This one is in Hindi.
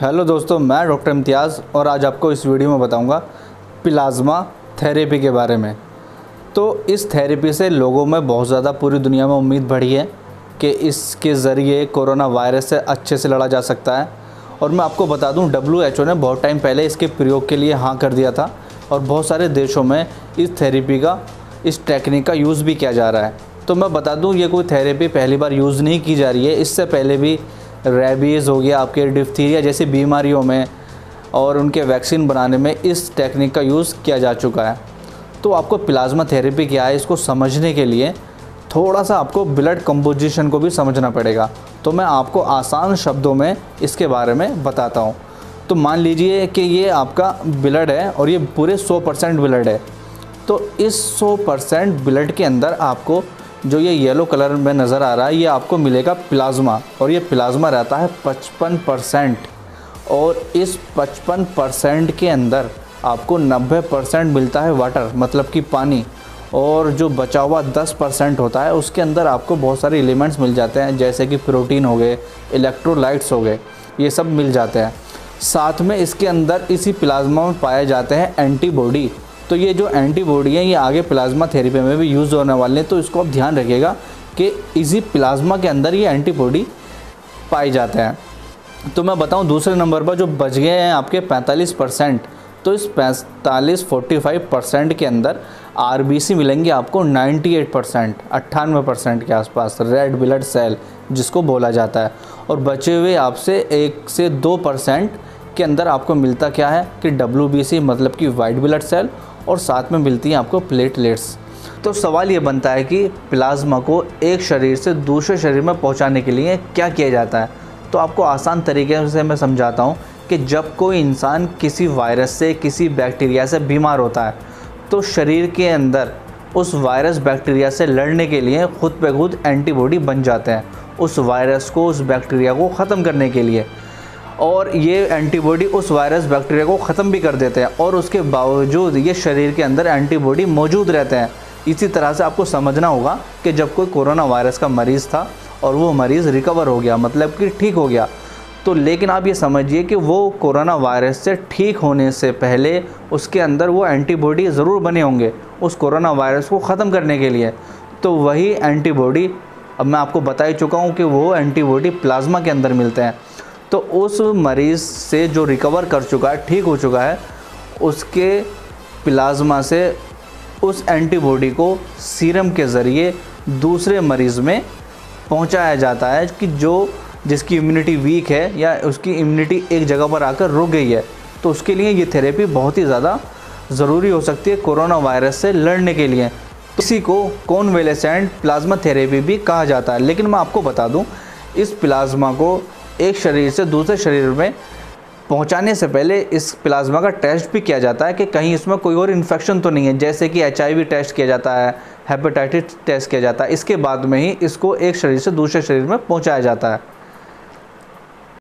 हेलो दोस्तों, मैं डॉक्टर इम्तियाज़ और आज आपको इस वीडियो में बताऊँगा प्लाज्मा थेरेपी के बारे में। तो इस थेरेपी से लोगों में बहुत ज़्यादा पूरी दुनिया में उम्मीद बढ़ी है कि इसके ज़रिए कोरोना वायरस से अच्छे से लड़ा जा सकता है। और मैं आपको बता दूँ डब्ल्यूएचओ ने बहुत टाइम पहले इसके प्रयोग के लिए हाँ कर दिया था और बहुत सारे देशों में इस थेरेपी का, इस टेक्निक का यूज़ भी किया जा रहा है। तो मैं बता दूँ, ये कोई थेरेपी पहली बार यूज़ नहीं की जा रही है। इससे पहले भी रेबीज़ हो गया, आपके डिफ्थीरिया जैसी बीमारियों में और उनके वैक्सीन बनाने में इस टेक्निक का यूज़ किया जा चुका है। तो आपको प्लाज्मा थेरेपी क्या है, इसको समझने के लिए थोड़ा सा आपको ब्लड कंपोजिशन को भी समझना पड़ेगा। तो मैं आपको आसान शब्दों में इसके बारे में बताता हूँ। तो मान लीजिए कि ये आपका ब्लड है और ये पूरे 100 परसेंट ब्लड है। तो इस 100 परसेंट ब्लड के अंदर आपको जो ये येलो कलर में नज़र आ रहा है, ये आपको मिलेगा प्लाज्मा और ये प्लाज्मा रहता है 55 परसेंट और इस 55 परसेंट के अंदर आपको 90 परसेंट मिलता है वाटर मतलब कि पानी और जो बचा हुआ 10 परसेंट होता है, उसके अंदर आपको बहुत सारे एलिमेंट्स मिल जाते हैं, जैसे कि प्रोटीन हो गए इलेक्ट्रोलाइट्स हो गए, ये सब मिल जाते हैं। साथ में इसके अंदर इसी प्लाज्मा में पाए जाते हैं एंटीबॉडी तो ये जो एंटीबॉडी है, ये आगे प्लाज्मा थेरेपी में भी यूज़ होने वाले हैं तो इसको आप ध्यान रखिएगा कि इसी प्लाज्मा के अंदर ये एंटीबॉडी पाए जाते हैं। तो मैं बताऊँ दूसरे नंबर पर जो बच गए हैं आपके 45 परसेंट तो इस पैंतालीस, फोर्टी फाइव परसेंट के अंदर आरबीसी मिलेंगे आपको 98 परसेंट, अट्ठानवे परसेंट के आसपास रेड ब्लड सेल जिसको बोला जाता है। और बचे हुए आपसे एक से दो परसेंट के अंदर आपको मिलता क्या है कि डब्ल्यूबीसी मतलब कि वाइट ब्लड सेल और साथ में मिलती हैं आपको प्लेटलेट्स तो सवाल ये बनता है कि प्लाज्मा को एक शरीर से दूसरे शरीर में पहुँचाने के लिए क्या किया जाता है? तो आपको आसान तरीके से मैं समझाता हूँ कि जब कोई इंसान किसी वायरस से, किसी बैक्टीरिया से बीमार होता है तो शरीर के अंदर उस वायरस बैक्टीरिया से लड़ने के लिए खुद पे खुद एंटीबॉडी बन जाते हैं उस वायरस को, उस बैक्टीरिया को ख़त्म करने के लिए। और ये एंटीबॉडी उस वायरस बैक्टीरिया को ख़त्म भी कर देते हैं और उसके बावजूद ये शरीर के अंदर एंटीबॉडी मौजूद रहते हैं। इसी तरह से आपको समझना होगा कि जब कोई कोरोना वायरस का मरीज़ था और वो मरीज़ रिकवर हो गया मतलब कि ठीक हो गया तो लेकिन आप ये समझिए कि वो कोरोना वायरस से ठीक होने से पहले उसके अंदर वो एंटीबॉडी ज़रूर बने होंगे उस कोरोना वायरस को ख़त्म करने के लिए। तो वही एंटीबॉडी, अब मैं आपको बता ही चुका हूँ कि वो एंटीबॉडी प्लाज्मा के अंदर मिलते हैं। तो उस मरीज़ से जो रिकवर कर चुका है, ठीक हो चुका है, उसके प्लाज्मा से उस एंटीबॉडी को सीरम के ज़रिए दूसरे मरीज़ में पहुँचाया जाता है कि जो, जिसकी इम्यूनिटी वीक है या उसकी इम्यूनिटी एक जगह पर आकर रुक गई है तो उसके लिए ये थेरेपी बहुत ही ज़्यादा ज़रूरी हो सकती है कोरोना वायरस से लड़ने के लिए। तो इसी को कॉनवेलेसेंट प्लाज्मा थेरेपी भी कहा जाता है। लेकिन मैं आपको बता दूँ, इस प्लाज्मा को एक शरीर से दूसरे शरीर में पहुँचाने से पहले इस प्लाज्मा का टेस्ट भी किया जाता है कि कहीं इसमें कोई और इन्फेक्शन तो नहीं है, जैसे कि एचआईवी टेस्ट किया जाता है हेपेटाइटिस टेस्ट किया जाता है। इसके बाद में ही इसको एक शरीर से दूसरे शरीर में पहुँचाया जाता है।